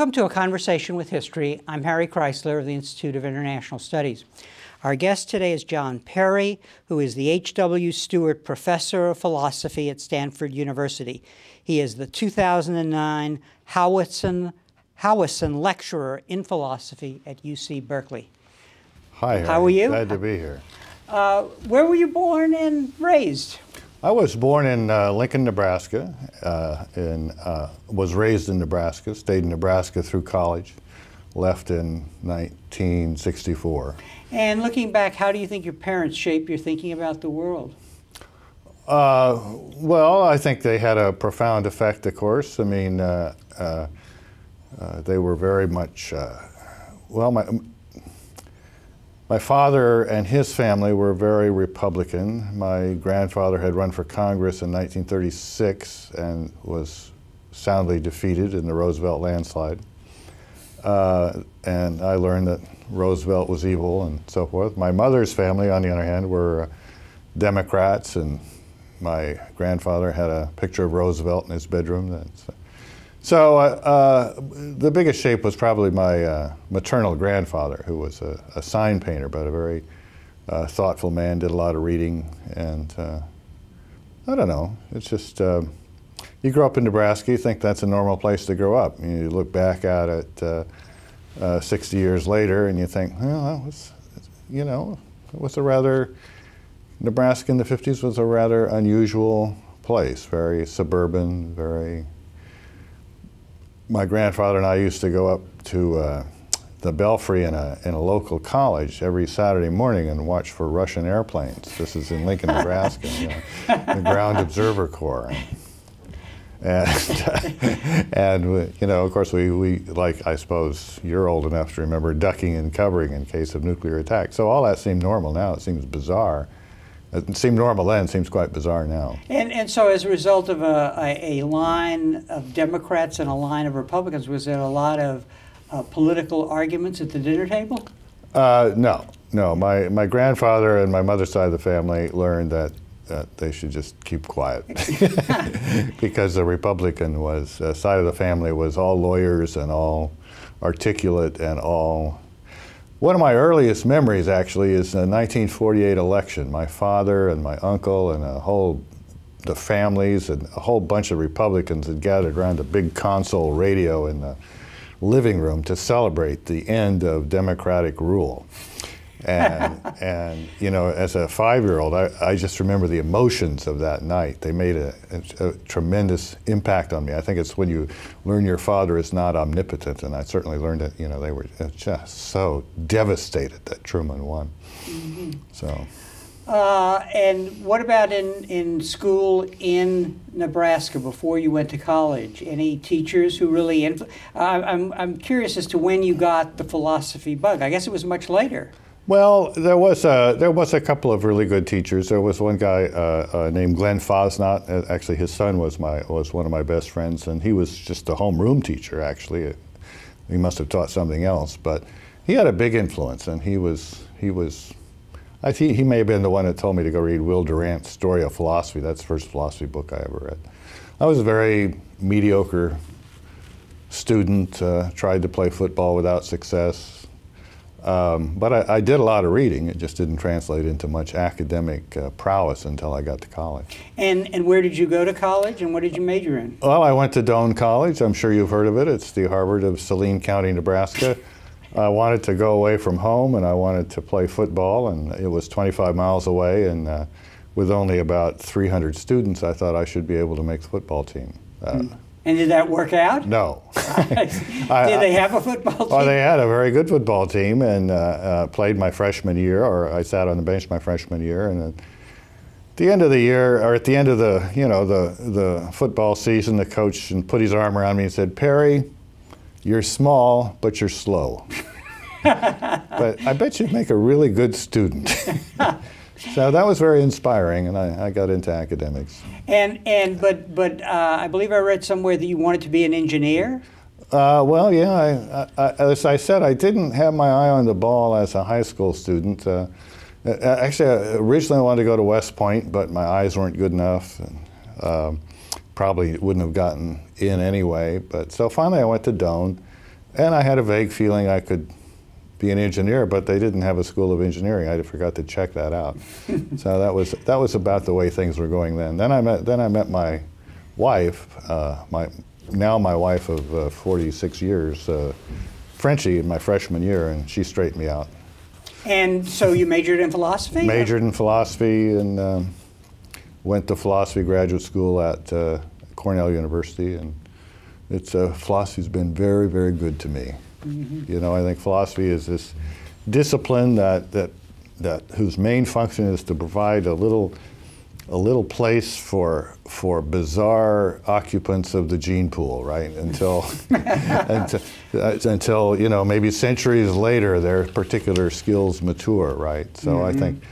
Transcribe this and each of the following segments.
Welcome to A Conversation with History. I'm Harry Kreisler of the Institute of International Studies. Our guest today is John Perry, who is the H.W. Stuart Professor of Philosophy at Stanford University. He is the 2009 Howison, Howison Lecturer in Philosophy at UC Berkeley. Hi, Harry. How are you? Glad to be here. Uh, where were you born and raised? I was born in uh, Lincoln, Nebraska, uh, and uh, was raised in Nebraska, stayed in Nebraska through college, left in 1964. And looking back, how do you think your parents shaped your thinking about the world? Uh, well, I think they had a profound effect, of course. I mean, uh, uh, they were very much, well, my, my father and his family were very Republican. My grandfather had run for Congress in 1936 and was soundly defeated in the Roosevelt landslide. Uh, and I learned that Roosevelt was evil and so forth. My mother's family, on the other hand, were uh, Democrats, and my grandfather had a picture of Roosevelt in his bedroom. That's, so uh, uh, the biggest shape was probably my uh, maternal grandfather, who was a, a, sign painter, but a very uh, thoughtful man, did a lot of reading, and uh, I don't know, it's just, uh, you grow up in Nebraska, you think that's a normal place to grow up. You look back at it 60 years later and you think, well, that was, you know, it was a rather, Nebraska in the 50s was a rather unusual place, very suburban, very my grandfather and I used to go up to uh, the Belfry in a, in a local college every Saturday morning and watch for Russian airplanes. This is in Lincoln, Nebraska, you know, the Ground Observer Corps. And, and you know, of course, we, we, like, I suppose you're old enough to remember ducking and covering in case of nuclear attack. So all that seemed normal now. It seems bizarre. It seemed normal then, seems quite bizarre now. And, and so, as a result of a, a, a line of Democrats and a line of Republicans, was there a lot of uh, political arguments at the dinner table? Uh, no, no. My, my grandfather and my mother's side of the family learned that, that they should just keep quiet because the Republican was uh, side of the family was all lawyers and all articulate and all one of my earliest memories, actually, is the 1948 election. My father and my uncle and a whole, the families and a whole bunch of Republicans had gathered around a big console radio in the living room to celebrate the end of Democratic rule. And, and you know, as a five-year-old, I, I, just remember the emotions of that night. They made a, a, a, tremendous impact on me. I think it's when you learn your father is not omnipotent, and I certainly learned it. You know, they were just so devastated that Truman won. Mm -hmm. So. Uh, and what about in, in school in Nebraska before you went to college? Any teachers who really uh, I'm, I'm curious as to when you got the philosophy bug. I guess it was much later. Well, there was a, there was a couple of really good teachers. There was one guy uh, uh, named Glenn Fosnot. Uh, actually, his son was my was one of my best friends, and he was just a homeroom teacher. Actually, he must have taught something else, but he had a big influence, and he was he was. I think he may have been the one that told me to go read Will Durant's Story of Philosophy. That's the first philosophy book I ever read. I was a very mediocre student. Uh, tried to play football without success um, but I, I, did a lot of reading. It just didn't translate into much academic uh, prowess until I got to college. And, and where did you go to college and what did you major in? Well, I went to Doane College. I'm sure you've heard of it. It's the Harvard of Saline County, Nebraska. I wanted to go away from home and I wanted to play football, and it was 25 miles away. And uh, with only about 300 students, I thought I should be able to make the football team. Uh, mm. And did that work out? No. did they have a football team? Well, they had a very good football team and uh, uh, played my freshman year, or I sat on the bench my freshman year. And at the end of the year, or at the end of the, you know, the, the football season, the coach and put his arm around me and said, Perry, you're small, but you're slow. but I bet you'd make a really good student. so that was very inspiring, and I, I, got into academics. And and but but uh, I believe I read somewhere that you wanted to be an engineer. Uh, well, yeah. I, I, as I said, I didn't have my eye on the ball as a high school student. Uh, actually, originally I wanted to go to West Point, but my eyes weren't good enough. And, um, probably wouldn't have gotten in anyway. But so finally, I went to Doane and I had a vague feeling I could be an engineer, but they didn't have a school of engineering. I forgot to check that out. so that was that was about the way things were going then. Then I met then I met my wife, uh, my now my wife of uh, 46 years, uh, Frenchie, in my freshman year, and she straightened me out. And so you majored in philosophy? Majored in philosophy and um, went to philosophy graduate school at uh, Cornell University, and it's uh, philosophy's been very, very good to me. Mm-hmm. You know, I think philosophy is this discipline that, that, that whose main function is to provide a little, a little place for, for bizarre occupants of the gene pool, right? Until, until, uh, until, you know, maybe centuries later, their particular skills mature, right? So mm-hmm. I think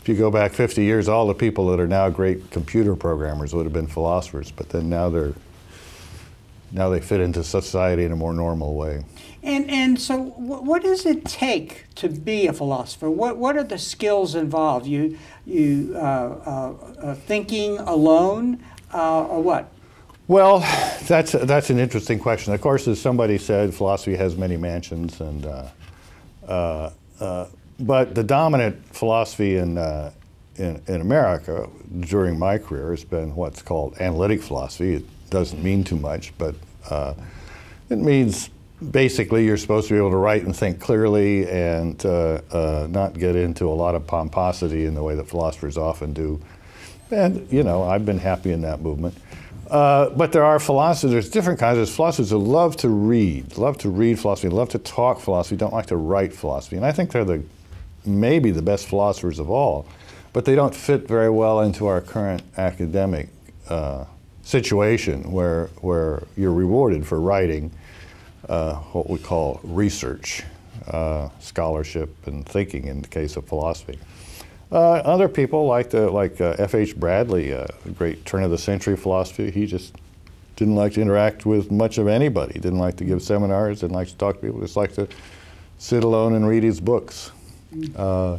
if you go back 50 years, all the people that are now great computer programmers would have been philosophers, but then now they're now they fit into society in a more normal way. And, and so, what does it take to be a philosopher? What, what are the skills involved? You, you uh, uh, uh, thinking alone, uh, or what? Well, that's, that's an interesting question. Of course, as somebody said, philosophy has many mansions, and, uh, uh, but the dominant philosophy in, in, in America during my career has been what's called analytic philosophy. It doesn't mean too much, but it means basically you're supposed to be able to write and think clearly and uh, uh, not get into a lot of pomposity in the way that philosophers often do. And, you know, I've been happy in that movement. Uh, but there are philosophers, there's different kinds. There's philosophers who love to read, love to read philosophy, love to talk philosophy, don't like to write philosophy. And I think they're the maybe the best philosophers of all, but they don't fit very well into our current academic uh, situation where, where you're rewarded for writing uh, what we call research, uh, scholarship, and thinking in the case of philosophy. Uh, other people like the, like uh, F.H. Bradley, a great turn of the century philosopher, he just didn't like to interact with much of anybody. Didn't like to give seminars. Didn't like to talk to people. Just like to sit alone and read his books. Uh,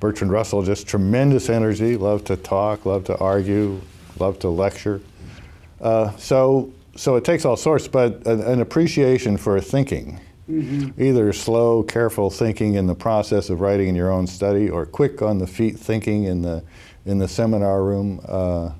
Bertrand Russell, just tremendous energy. Loved to talk. Loved to argue. Loved to lecture. Uh, so so it takes all sorts, but an, an appreciation for thinking. Mm-hmm. Either slow, careful thinking in the process of writing in your own study, or quick on the feet thinking in the in the seminar room. Uh,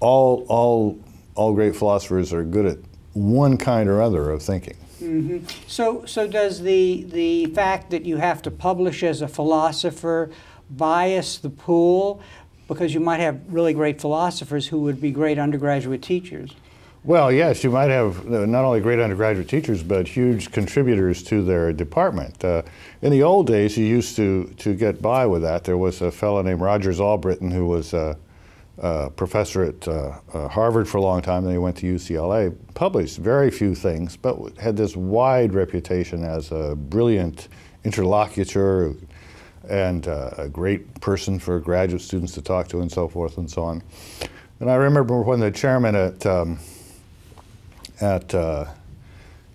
all all all great philosophers are good at one kind or other of thinking. Mm-hmm. So so does the the fact that you have to publish as a philosopher bias the pool? Because you might have really great philosophers who would be great undergraduate teachers. Well, yes, you might have uh, not only great undergraduate teachers, but huge contributors to their department. Uh, in the old days, you used to, to get by with that. There was a fellow named Rogers Albritton who was a, a professor at uh, uh, Harvard for a long time, then he went to UCLA, published very few things, but had this wide reputation as a brilliant interlocutor and uh, a great person for graduate students to talk to and so forth and so on. And I remember when the chairman at um, at uh,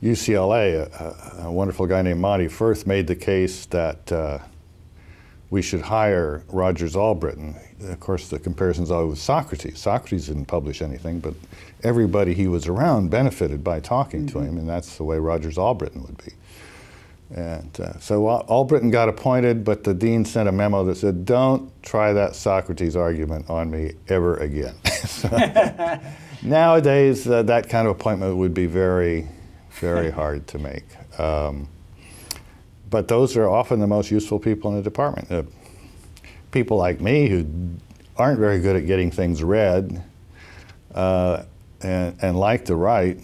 UCLA, a, a, wonderful guy named Monty Furth made the case that uh, we should hire Rogers Albritton. Of course, the comparison's always with Socrates. Socrates didn't publish anything, but everybody he was around benefited by talking mm-hmm. to him, and that's the way Rogers Albritton would be. And uh, so Albritton got appointed, but the dean sent a memo that said, "Don't try that Socrates argument on me ever again." Nowadays, uh, that kind of appointment would be very, very hard to make. Um, but those are often the most useful people in the department. Uh, people like me who aren't very good at getting things read uh, and, and, like to write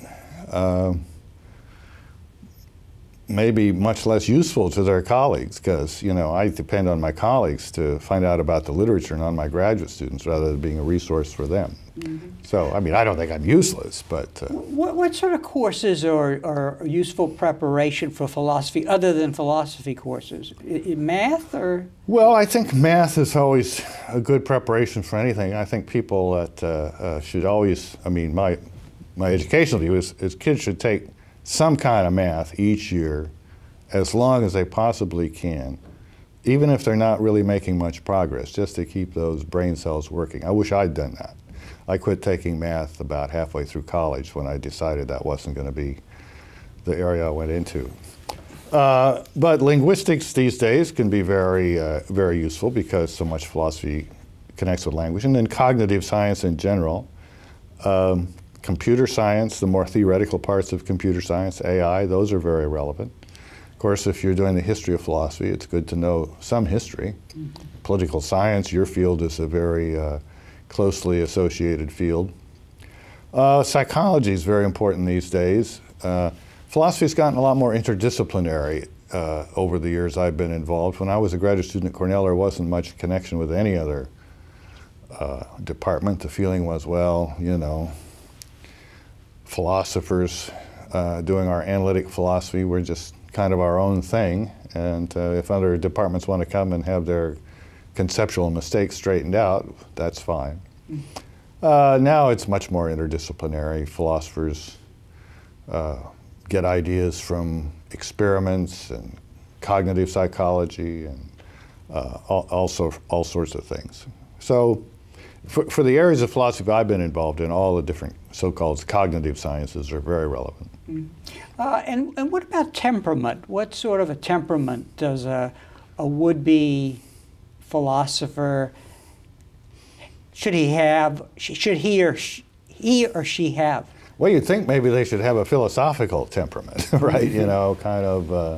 uh, may be much less useful to their colleagues because you know I depend on my colleagues to find out about the literature and on my graduate students rather than being a resource for them. Mm-hmm. So, I mean, I don't think I'm useless, but. Uh, what, what sort of courses are, are useful preparation for philosophy other than philosophy courses? I, math or? Well, I think math is always a good preparation for anything. I think people that uh, uh, should always, I mean, my, my educational view is, is kids should take some kind of math each year as long as they possibly can even if they're not really making much progress, just to keep those brain cells working. I wish I'd done that. I quit taking math about halfway through college when I decided that wasn't going to be the area I went into. Uh, but linguistics these days can be very, uh, very useful because so much philosophy connects with language. And then cognitive science in general. Um, computer science, the more theoretical parts of computer science, AI, those are very relevant. Of course, if you're doing the history of philosophy, it's good to know some history. Political science, your field is a very uh, closely associated field. Uh, psychology is very important these days. Uh, philosophy has gotten a lot more interdisciplinary uh, over the years I've been involved. When I was a graduate student at Cornell, there wasn't much connection with any other uh, department. The feeling was, well, you know, philosophers uh, doing our analytic philosophy, we're just kind of our own thing. And uh, if other departments want to come and have their conceptual mistakes straightened out, that's fine. Uh, now it's much more interdisciplinary. Philosophers uh, get ideas from experiments and cognitive psychology and uh, also all sorts of things. So for, for the areas of philosophy I've been involved in, all the different so-called cognitive sciences are very relevant. Mm. Uh, and, and what about temperament? What sort of a temperament does a, a would-be philosopher should he have? Should he or she, he or she have? Well, you'd think maybe they should have a philosophical temperament, right? you know, kind of uh,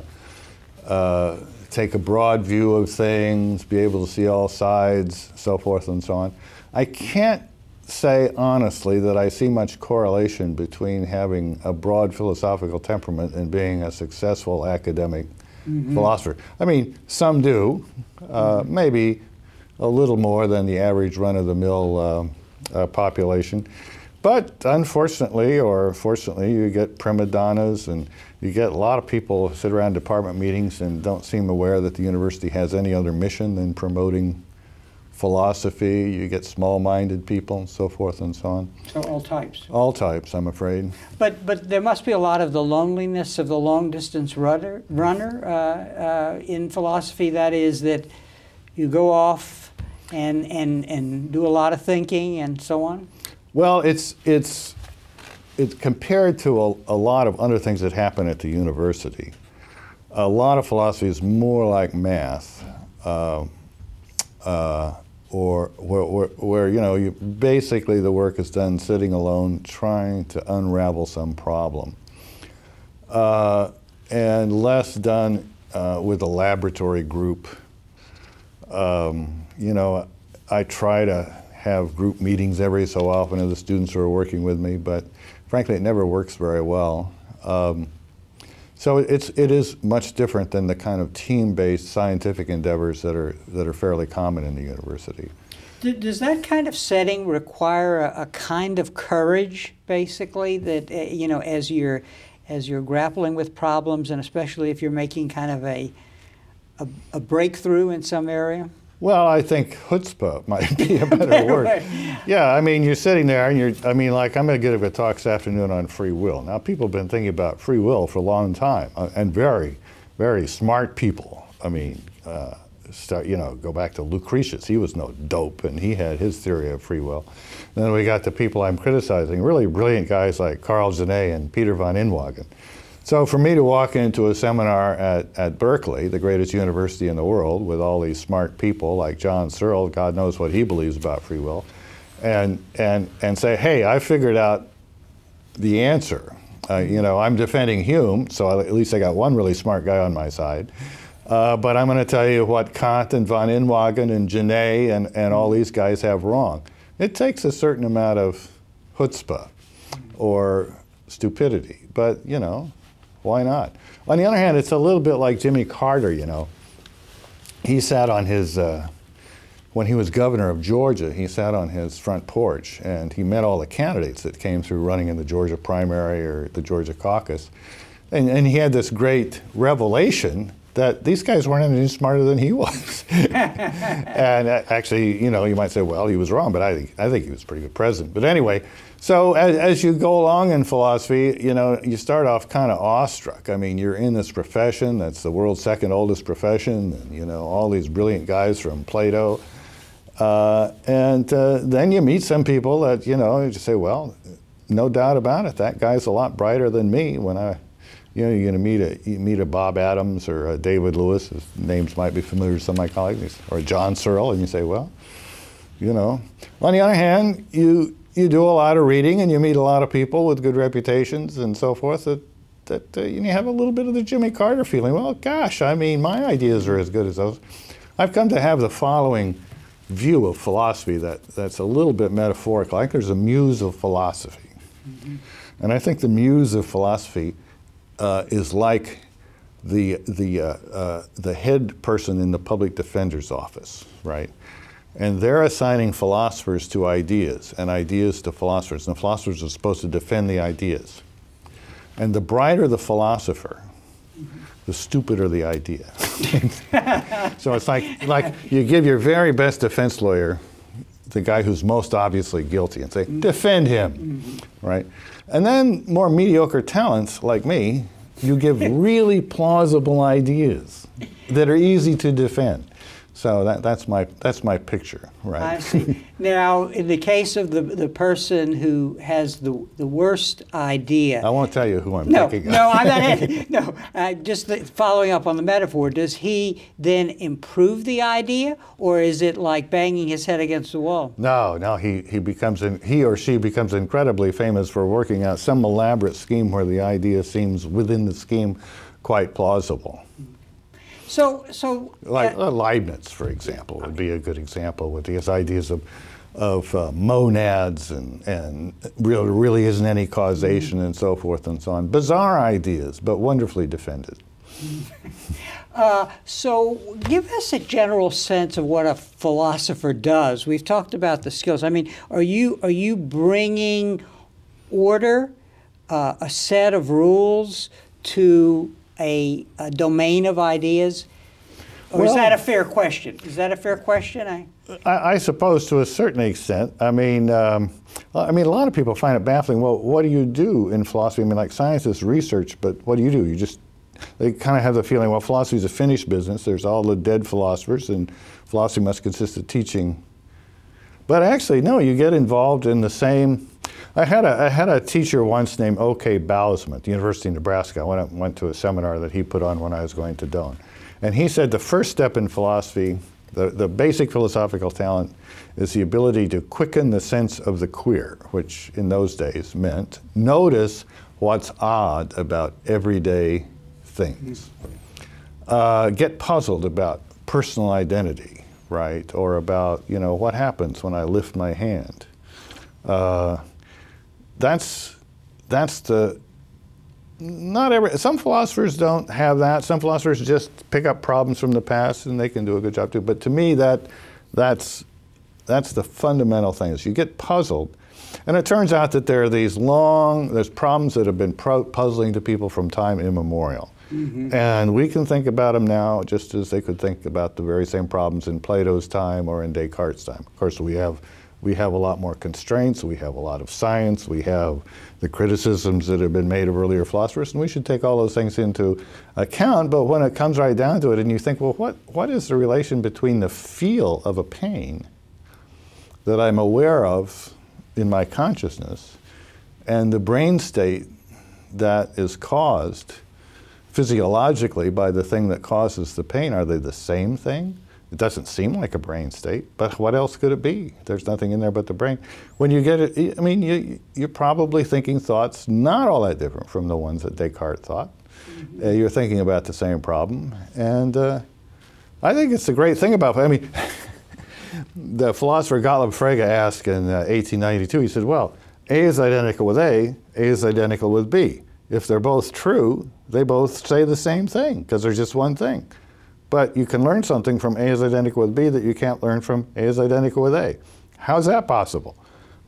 uh, take a broad view of things, be able to see all sides, so forth and so on. I can't say honestly that I see much correlation between having a broad philosophical temperament and being a successful academic mm-hmm. philosopher. I mean, some do, uh, maybe a little more than the average run of the mill uh, uh, population. But unfortunately, or fortunately, you get prima donnas and you get a lot of people sit around department meetings and don't seem aware that the university has any other mission than promoting philosophy, you get small-minded people and so forth and so on. So all types? All types, I'm afraid. But, but there must be a lot of the loneliness of the long-distance runner, runner uh, uh, in philosophy, that is that you go off and, and, and do a lot of thinking and so on? Well, it's, it's, it's compared to a, a lot of other things that happen at the university. A lot of philosophy is more like math. Uh, uh, or where, where, where, you know you basically the work is done sitting alone trying to unravel some problem. Uh, and less done uh, with a laboratory group. Um, you know I try to have group meetings every so often of the students who are working with me but frankly it never works very well. Um, so it's, it is much different than the kind of team-based scientific endeavors that are, that are fairly common in the university. Does that kind of setting require a, a kind of courage, basically, that, uh, you know, as you're, as you're grappling with problems, and especially if you're making kind of a, a, a breakthrough in some area? Well, I think chutzpah might be a better word. Yeah, I mean, you're sitting there and you're, I mean, like, I'm going to give a talk this afternoon on free will. Now, people have been thinking about free will for a long time, uh, and very, very smart people. I mean, uh, start, you know, go back to Lucretius. He was no dope, and he had his theory of free will. Then we got the people I'm criticizing, really brilliant guys like Carl Ginet and Peter van Inwagen. So for me to walk into a seminar at, at Berkeley, the greatest university in the world, with all these smart people like John Searle, God knows what he believes about free will, and, and, and say, hey, I figured out the answer. Uh, you know, I'm defending Hume, so at least I got one really smart guy on my side. Uh, but I'm going to tell you what Kant and van Inwagen and Ginet and, and all these guys have wrong. It takes a certain amount of chutzpah or stupidity, but you know, why not? On the other hand, it's a little bit like Jimmy Carter, you know. He sat on his, uh, when he was governor of Georgia, he sat on his front porch and he met all the candidates that came through running in the Georgia primary or the Georgia caucus. And, and he had this great revelation that these guys weren't any smarter than he was. and uh, actually, you know, you might say, well, he was wrong, but I think, I think he was a pretty good president. But anyway, so as, as you go along in philosophy, you know, you start off kind of awestruck. I mean, you're in this profession that's the world's second oldest profession, and, you know, all these brilliant guys from Plato. Uh, and uh, then you meet some people that, you know, you just say, well, no doubt about it, that guy's a lot brighter than me when I you know, you're going to meet a you meet a Bob Adams or a David Lewis. His names might be familiar to some of my colleagues, or John Searle, and you say, well, you know. On the other hand, you you do a lot of reading and you meet a lot of people with good reputations and so forth. That that uh, you have a little bit of the Jimmy Carter feeling. Well, gosh, I mean, my ideas are as good as those. I've come to have the following view of philosophy that, that's a little bit metaphorical. I think there's a muse of philosophy. Mm-hmm. And I think the muse of philosophy uh, is like the, the, uh, uh, the head person in the public defender's office, right? And they're assigning philosophers to ideas and ideas to philosophers. And the philosophers are supposed to defend the ideas. And the brighter the philosopher, the stupider the idea. so it's like, like you give your very best defense lawyer the guy who's most obviously guilty and say, defend him, right? And then more mediocre talents like me, you give really plausible ideas that are easy to defend. So that, that's my that's my picture, right? I see. now, in the case of the the person who has the the worst idea, I won't tell you who I'm no, picking. No, I'm not. no, uh, just the, following up on the metaphor. Does he then improve the idea, or is it like banging his head against the wall? No, no. He he becomes in, he or she becomes incredibly famous for working out some elaborate scheme where the idea seems within the scheme quite plausible. So, so like uh, Leibniz, for example, would be a good example with his ideas of of uh, monads and and really, really isn't any causation and so forth and so on. Bizarre ideas, but wonderfully defended. Uh, so, give us a general sense of what a philosopher does. We've talked about the skills. I mean, are you are you bringing order, uh, a set of rules to a, a domain of ideas? Or well, is that a fair question? Is that a fair question? I, I, I suppose to a certain extent. I mean, um, I mean, a lot of people find it baffling. Well, what do you do in philosophy? I mean, like science is research, but what do you do? You just they kind of have the feeling, well, philosophy is a finished business. There's all the dead philosophers, and philosophy must consist of teaching. But actually, no, you get involved in the same I had a, I had a teacher once named O.K. Bouwsma at the University of Nebraska. I went, went to a seminar that he put on when I was going to Doane. And he said the first step in philosophy, the, the basic philosophical talent, is the ability to quicken the sense of the queer, which in those days meant notice what's odd about everyday things. Uh, get puzzled about personal identity, right? Or about, you know, what happens when I lift my hand. Uh, that's that's the not every some philosophers don't have that. Some philosophers just pick up problems from the past and they can do a good job too. But to me that that's that's the fundamental thing is you get puzzled. And it turns out that there are these long there's problems that have been puzzling to people from time immemorial. Mm-hmm. and we can think about them now just as they could think about the very same problems in plato's time or in descartes time. Of course we have we have a lot more constraints, we have a lot of science, we have the criticisms that have been made of earlier philosophers, and we should take all those things into account. But when it comes right down to it, and you think, well, what, what is the relation between the feel of a pain that I'm aware of in my consciousness and the brain state that is caused physiologically by the thing that causes the pain? Are they the same thing? It doesn't seem like a brain state, but what else could it be? There's nothing in there but the brain. When you get it, I mean, you, you're probably thinking thoughts not all that different from the ones that Descartes thought. Mm-hmm. Uh, you're thinking about the same problem. And uh, I think it's the great thing about, I mean, the philosopher Gottlob Frege asked in uh, 1892, he said, well, A is identical with A, A is identical with B. If they're both true, they both say the same thing because there's just one thing. But you can learn something from A is identical with B that you can't learn from A is identical with A. How's that possible?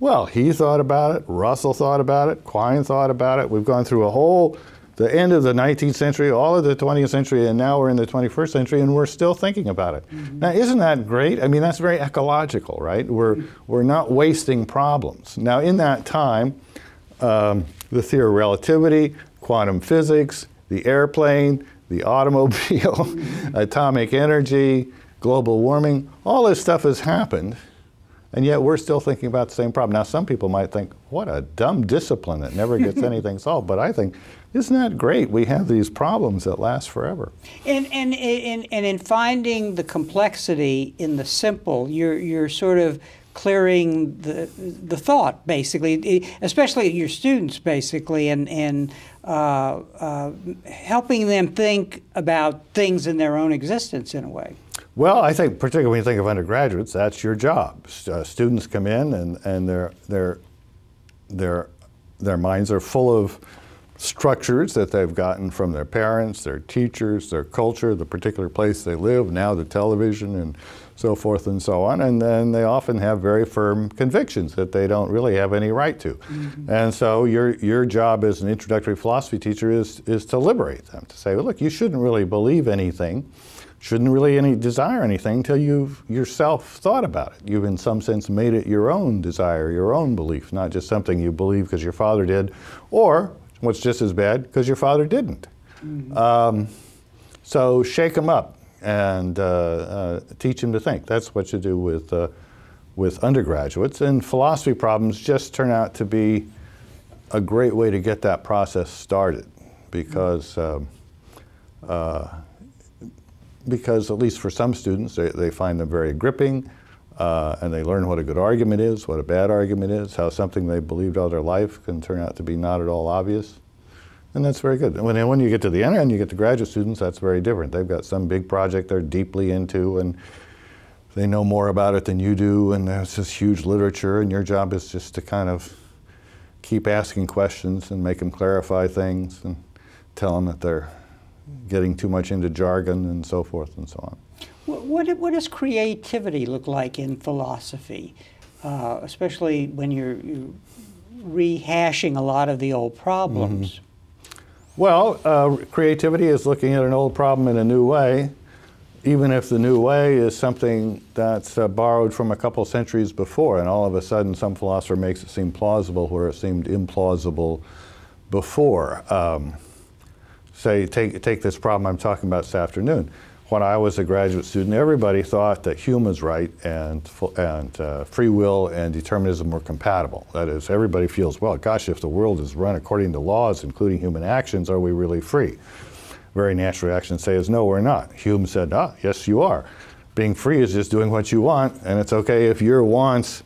Well, he thought about it, Russell thought about it, Quine thought about it. We've gone through a whole, the end of the 19th century, all of the 20th century, and now we're in the 21st century, and we're still thinking about it. Mm-hmm. Now, isn't that great? I mean, that's very ecological, right? We're, we're not wasting problems. Now, in that time, um, the theory of relativity, quantum physics, the airplane, the automobile, atomic energy, global warming, all this stuff has happened. And yet we're still thinking about the same problem. Now, some people might think, what a dumb discipline that never gets anything solved. But I think, isn't that great? We have these problems that last forever. And, and, and, and in finding the complexity in the simple, you're, you're sort of clearing the, the thought, basically, especially your students, basically, and, and uh, uh, helping them think about things in their own existence in a way. Well, I think particularly when you think of undergraduates, that's your job. Uh, students come in and, and their, their, their, their minds are full of structures that they've gotten from their parents, their teachers, their culture, the particular place they live, now the television and so forth and so on. And then they often have very firm convictions that they don't really have any right to. Mm -hmm. And so your, your job as an introductory philosophy teacher is, is to liberate them, to say, well, look, you shouldn't really believe anything shouldn't really any desire anything until you've yourself thought about it. You've in some sense made it your own desire, your own belief, not just something you believe because your father did, or what's just as bad, because your father didn't. Mm -hmm. um, so shake them up and uh, uh, teach them to think. That's what you do with, uh, with undergraduates. And philosophy problems just turn out to be a great way to get that process started because um, uh, because at least for some students, they, they find them very gripping, uh, and they learn what a good argument is, what a bad argument is, how something they believed all their life can turn out to be not at all obvious. And that's very good. And when, when you get to the end and you get to graduate students, that's very different. They've got some big project they're deeply into, and they know more about it than you do, and there's this huge literature, and your job is just to kind of keep asking questions and make them clarify things and tell them that they're getting too much into jargon and so forth and so on. What, what, what does creativity look like in philosophy, uh, especially when you're, you're, rehashing a lot of the old problems? Mm -hmm. Well, uh, creativity is looking at an old problem in a new way, even if the new way is something that's uh, borrowed from a couple centuries before, and all of a sudden some philosopher makes it seem plausible where it seemed implausible before. Um, say, take, take this problem I'm talking about this afternoon. When I was a graduate student, everybody thought that Hume's right and, and uh, free will and determinism were compatible. That is, everybody feels, well, gosh, if the world is run according to laws, including human actions, are we really free? Very natural reaction to say is, no, we're not. Hume said, ah, yes, you are. Being free is just doing what you want, and it's okay if your wants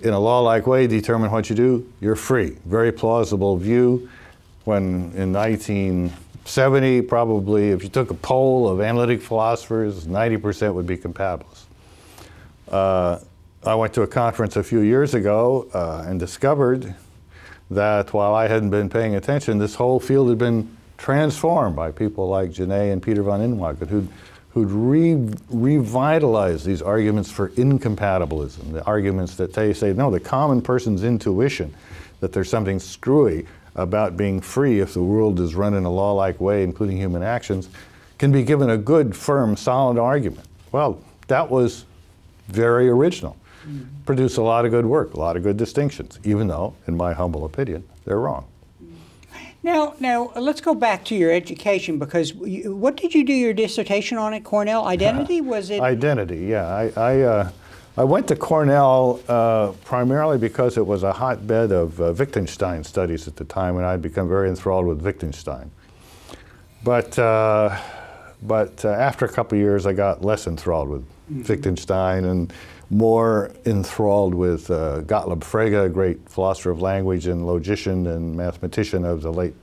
in a law-like way determine what you do, you're free. Very plausible view. When in 19 70 probably, if you took a poll of analytic philosophers, 90% would be compatibilists. Uh, I went to a conference a few years ago uh, and discovered that while I hadn't been paying attention, this whole field had been transformed by people like Ginet and Peter van Inwagen, who'd, who'd re revitalized these arguments for incompatibilism, the arguments that they say, no, the common person's intuition that there's something screwy about being free if the world is run in a law-like way, including human actions, can be given a good, firm, solid argument. Well, that was very original. Mm. Produced a lot of good work, a lot of good distinctions, even though, in my humble opinion, they're wrong. Now, now let's go back to your education because you, what did you do your dissertation on at Cornell? Identity was it? Identity, yeah. I, I uh, I went to Cornell uh, primarily because it was a hotbed of uh, Wittgenstein studies at the time, and I'd become very enthralled with Wittgenstein. But, uh, but uh, after a couple of years, I got less enthralled with mm -hmm. Wittgenstein and more enthralled with uh, Gottlob Frege, a great philosopher of language and logician and mathematician of the late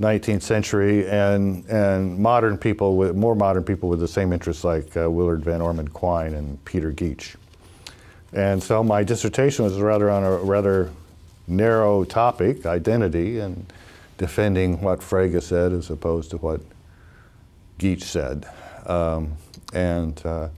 19th century and, and modern people with more modern people with the same interests like uh, Willard Van Orman Quine and Peter Geach. And so my dissertation was rather on a rather narrow topic, identity, and defending what Frege said as opposed to what Geach said. Um, and uh,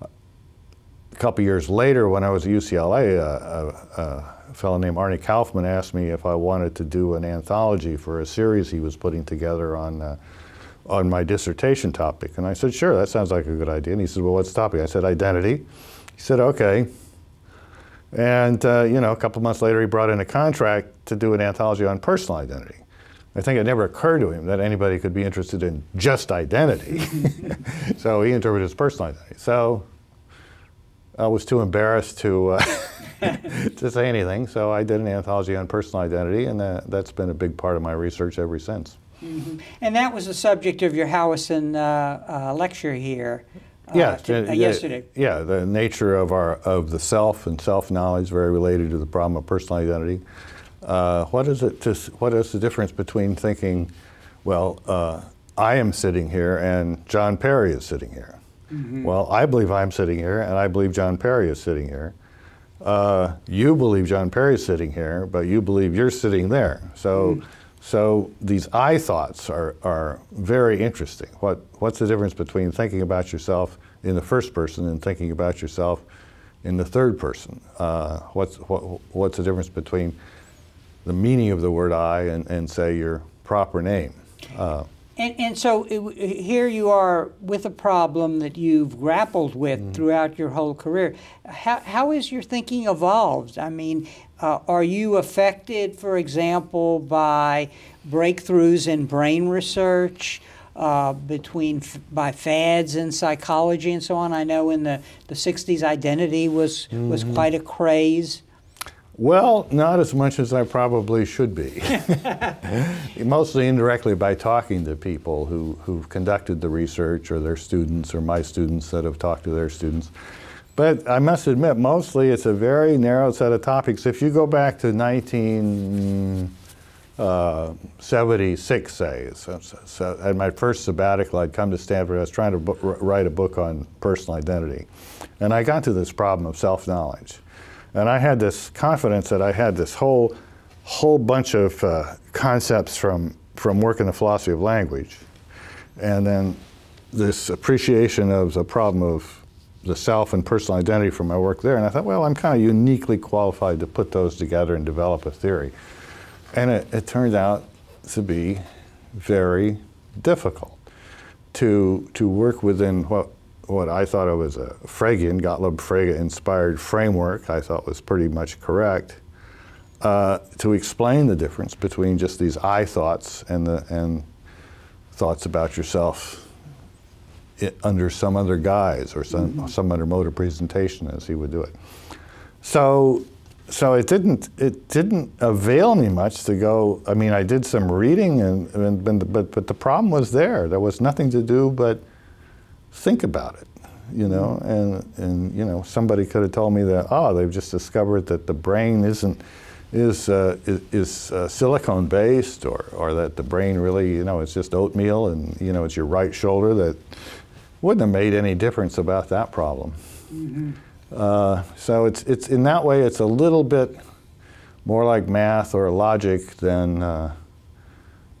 a couple years later, when I was at UCLA, uh, uh, uh fellow named Arnie Kaufman asked me if I wanted to do an anthology for a series he was putting together on, uh, on my dissertation topic. And I said, sure, that sounds like a good idea. And he said, well, what's the topic? I said, identity. He said, okay. And, uh, you know, a couple months later, he brought in a contract to do an anthology on personal identity. I think it never occurred to him that anybody could be interested in just identity. so he interpreted as personal identity. So I was too embarrassed to uh, to say anything. So I did an anthology on personal identity, and that, that's been a big part of my research ever since. Mm-hmm. And that was the subject of your Howison uh, uh, lecture here. Uh, yeah, to, uh, yesterday. Yeah, the nature of our of the self and self knowledge very related to the problem of personal identity. Uh, what is it? To, what is the difference between thinking, well, uh, I am sitting here and John Perry is sitting here? Mm-hmm. Well, I believe I'm sitting here, and I believe John Perry is sitting here. Uh, you believe John Perry is sitting here, but you believe you're sitting there. So, mm. so these I thoughts are, are very interesting. What, what's the difference between thinking about yourself in the first person and thinking about yourself in the third person? Uh, what's, what, what's the difference between the meaning of the word I and, and say your proper name? Uh, and, and so it, here you are with a problem that you've grappled with mm. throughout your whole career. How, how is your thinking evolved? I mean, uh, are you affected, for example, by breakthroughs in brain research? Uh, between by fads in psychology and so on. I know in the, the 60s, identity was mm-hmm. was quite a craze. Well, not as much as I probably should be. Mostly indirectly by talking to people who, who've conducted the research or their students or my students that have talked to their students. But I must admit, mostly it's a very narrow set of topics. If you go back to 1976, uh, say, so, so at my first sabbatical, I'd come to Stanford. I was trying to write a book on personal identity. And I got to this problem of self knowledge. And I had this confidence that I had this whole, whole bunch of uh, concepts from, from work in the philosophy of language. And then this appreciation of the problem of the self and personal identity from my work there. And I thought, well, I'm kind of uniquely qualified to put those together and develop a theory. And it, it turned out to be very difficult to, to work within what what I thought of as a Fregean, Gottlob Frege inspired framework, I thought was pretty much correct, uh, to explain the difference between just these I thoughts and, the, and thoughts about yourself it, under some other guise or some, mm-hmm. some other mode of presentation as he would do it. So, so it didn't, it didn't avail me much to go, I mean, I did some reading, and, and, but, but the problem was there. There was nothing to do but think about it, you know, and, and you know, somebody could have told me that, oh, they've just discovered that the brain isn't, is, uh, is, is uh, silicone based or, or that the brain really, you know, it's just oatmeal and, you know, it's your right shoulder that wouldn't have made any difference about that problem. Mm-hmm. Uh, so it's, it's, in that way, it's a little bit more like math or logic than, uh,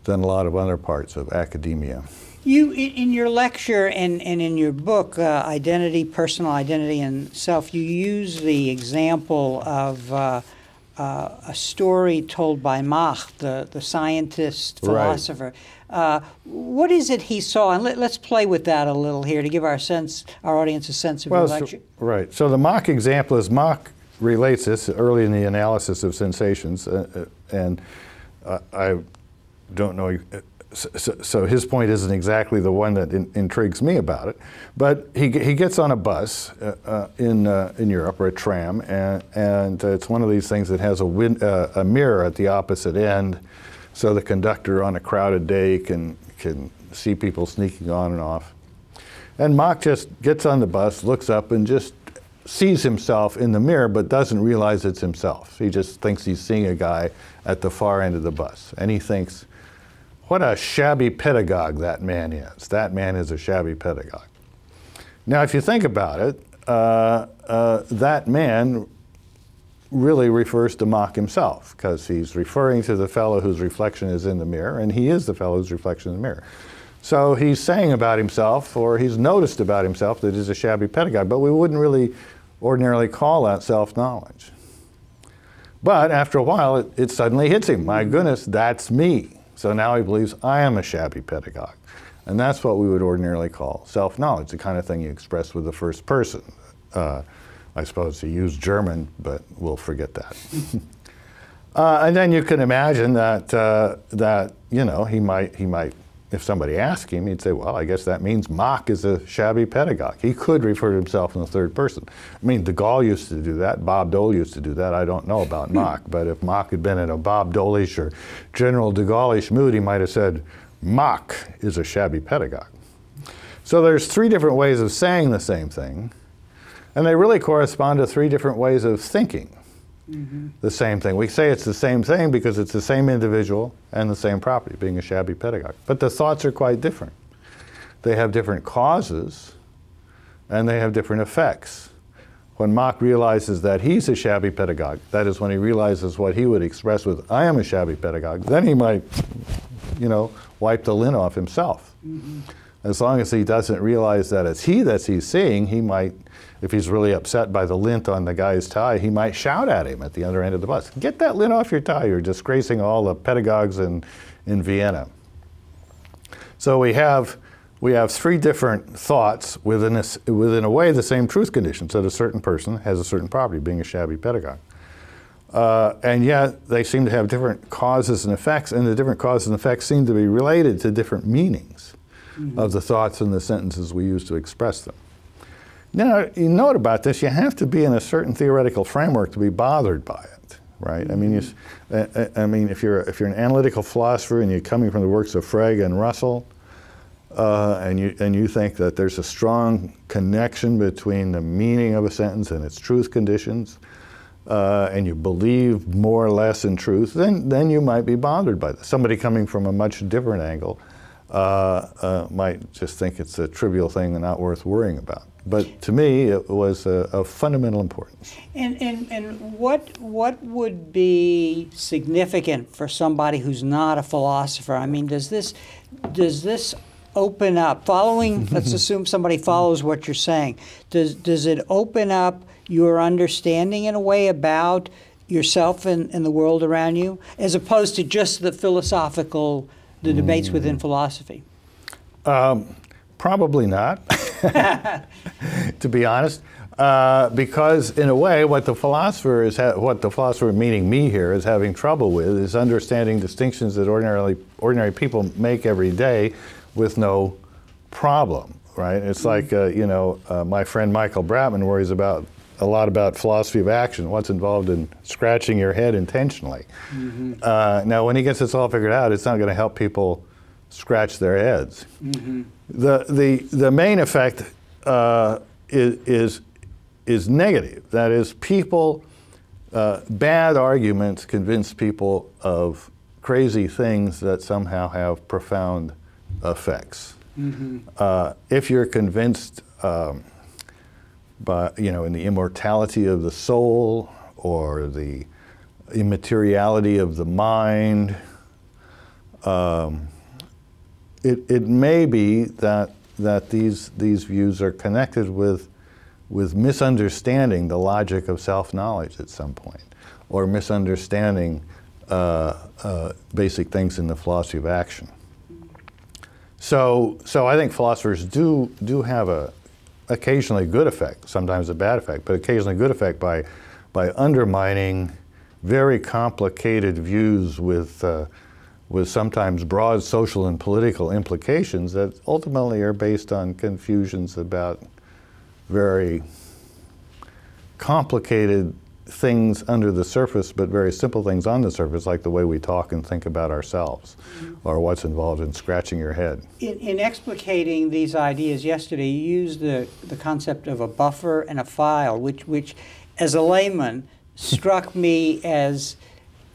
than a lot of other parts of academia. You, in your lecture and, and in your book, uh, Identity, Personal Identity, and Self, you use the example of uh, uh, a story told by Mach, the, the scientist, philosopher. Right. Uh, what is it he saw? And let, us play with that a little here to give our sense, our audience a sense of well, your lecture. So, right. So the Mach example is Mach relates this early in the analysis of sensations, uh, uh, and I don't know so, so, his point isn't exactly the one that in, intrigues me about it. But he, he gets on a bus uh, uh, in, uh, in Europe, or a tram, and, and it's one of these things that has a, win, uh, a mirror at the opposite end, so the conductor on a crowded day can, can see people sneaking on and off. And Mach just gets on the bus, looks up, and just sees himself in the mirror, but doesn't realize it's himself. He just thinks he's seeing a guy at the far end of the bus. And he thinks, what a shabby pedagogue that man is. That man is a shabby pedagogue. Now, if you think about it, uh, uh, that man really refers to Mach himself because he's referring to the fellow whose reflection is in the mirror, and he is the fellow whose reflection is in the mirror. So he's saying about himself, or he's noticed about himself, that he's a shabby pedagogue, but we wouldn't really ordinarily call that self knowledge. But after a while, it, it suddenly hits him my goodness, that's me. So now he believes I am a shabby pedagogue. And that's what we would ordinarily call self knowledge, the kind of thing you express with the first person. Uh, I suppose he used German, but we'll forget that. uh, and then you can imagine that, uh, that you know, he might, he might if somebody asked him, he'd say, well, I guess that means Mach is a shabby pedagogue. He could refer to himself in the third person. I mean, de Gaulle used to do that. Bob Dole used to do that. I don't know about hmm. Mach, but if Mach had been in a Bob Doleish or General de Gaulleish mood, he might have said, Mach is a shabby pedagogue. So there's three different ways of saying the same thing, and they really correspond to three different ways of thinking mm-hmm. the same thing. We say it's the same thing because it's the same individual and the same property, being a shabby pedagogue. But the thoughts are quite different. They have different causes and they have different effects. When Mach realizes that he's a shabby pedagogue, that is when he realizes what he would express with, I am a shabby pedagogue, then he might, you know, wipe the lint off himself. Mm-hmm. As long as he doesn't realize that it's he that he's seeing, he might if he's really upset by the lint on the guy's tie, he might shout at him at the other end of the bus. Get that lint off your tie. You're disgracing all the pedagogues in, in Vienna. So we have, we have three different thoughts within a, within a way the same truth conditions that a certain person has a certain property, being a shabby pedagogue. Uh, and yet they seem to have different causes and effects, and the different causes and effects seem to be related to different meanings mm-hmm. of the thoughts and the sentences we use to express them. Now, you note about this, you have to be in a certain theoretical framework to be bothered by it, right? I mean, you, I, mean, if you're if you're an analytical philosopher and you're coming from the works of Frege and Russell, uh, and you and you think that there's a strong connection between the meaning of a sentence and its truth conditions, uh, and you believe more or less in truth, then then you might be bothered by this. Somebody coming from a much different angle Uh, uh, might just think it's a trivial thing and not worth worrying about but to me, it was of fundamental importance. And, and, and what, what would be significant for somebody who's not a philosopher? I mean, does this, does this open up, following, let's assume somebody follows what you're saying, does, does it open up your understanding in a way about yourself and, and the world around you, as opposed to just the philosophical, the debates mm. within philosophy? Um, probably not. to be honest. Uh, because in a way, what the philosopher is, what the philosopher, meaning me here, is having trouble with is understanding distinctions that ordinarily ordinary people make every day with no problem, right? It's mm-hmm. like uh, you know, uh, my friend Michael Bratman worries about a lot about philosophy of action, what's involved in scratching your head intentionally. Mm-hmm. Uh, now, when he gets this all figured out, it's not going to help people scratch their heads. Mm-hmm. The, the, the main effect uh, is, is, is negative. That is, people, uh, bad arguments convince people of crazy things that somehow have profound effects. Mm-hmm. Uh, if you're convinced um, by, you know, in the immortality of the soul or the immateriality of the mind, um, it, it may be that, that these, these views are connected with, with misunderstanding the logic of self knowledge at some point, or misunderstanding uh, uh, basic things in the philosophy of action. So, so I think philosophers do, do have a occasionally good effect, sometimes a bad effect, but occasionally good effect by, by undermining very complicated views with uh, with sometimes broad social and political implications that ultimately are based on confusions about very complicated things under the surface, but very simple things on the surface, like the way we talk and think about ourselves, or what's involved in scratching your head. In, in, explicating these ideas yesterday, you used the, the concept of a buffer and a file, which, which as a layman, struck me as,